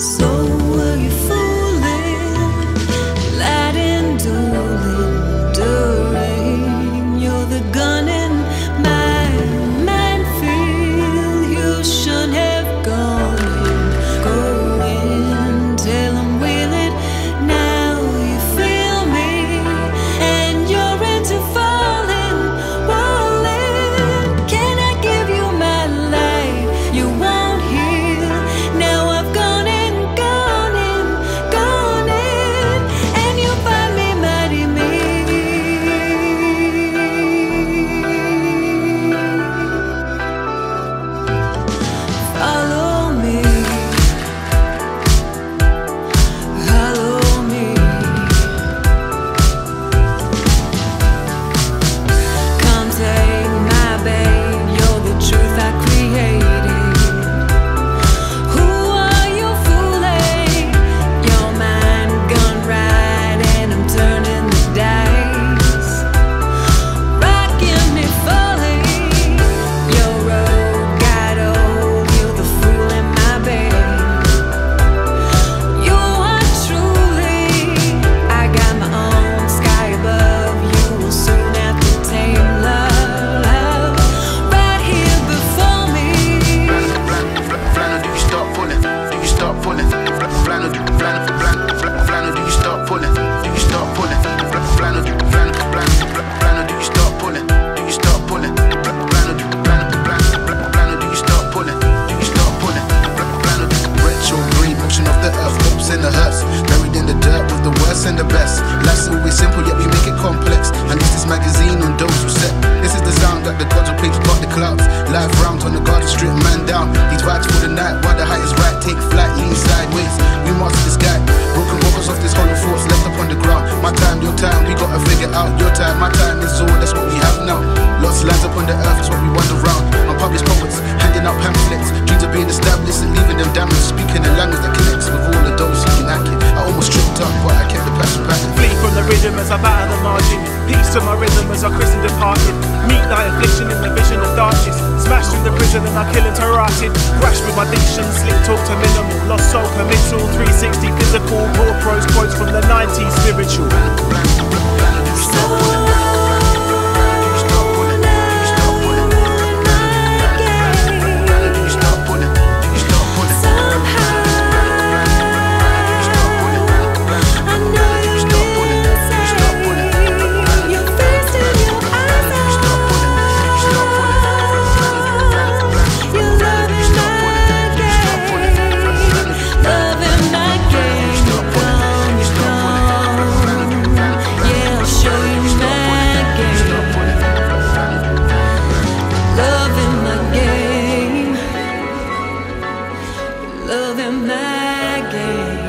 So me sideways. You must. Broken vocals of this hollow force left upon the ground. My time, your time, we gotta figure out your time. My time is all, that's what we have now. Lots of up upon the earth, that's what we wander around. Unpublished poets, handing out pamphlets. Dreams of being established and leaving them damaged. Speaking a language that connects with all the those who can hack it. I almost tripped up, but I kept the passion passion. Flee from the rhythm as I battle the margin. Peace to my rhythm as I christen departed. Meet thy affliction in the vision of darkness. Smash through the prison and I kill and tarrated. Crash with my diction, slick talk to minnow lost soul, committal, 360 physical, raw prose quotes from the 90s, spiritual. them game.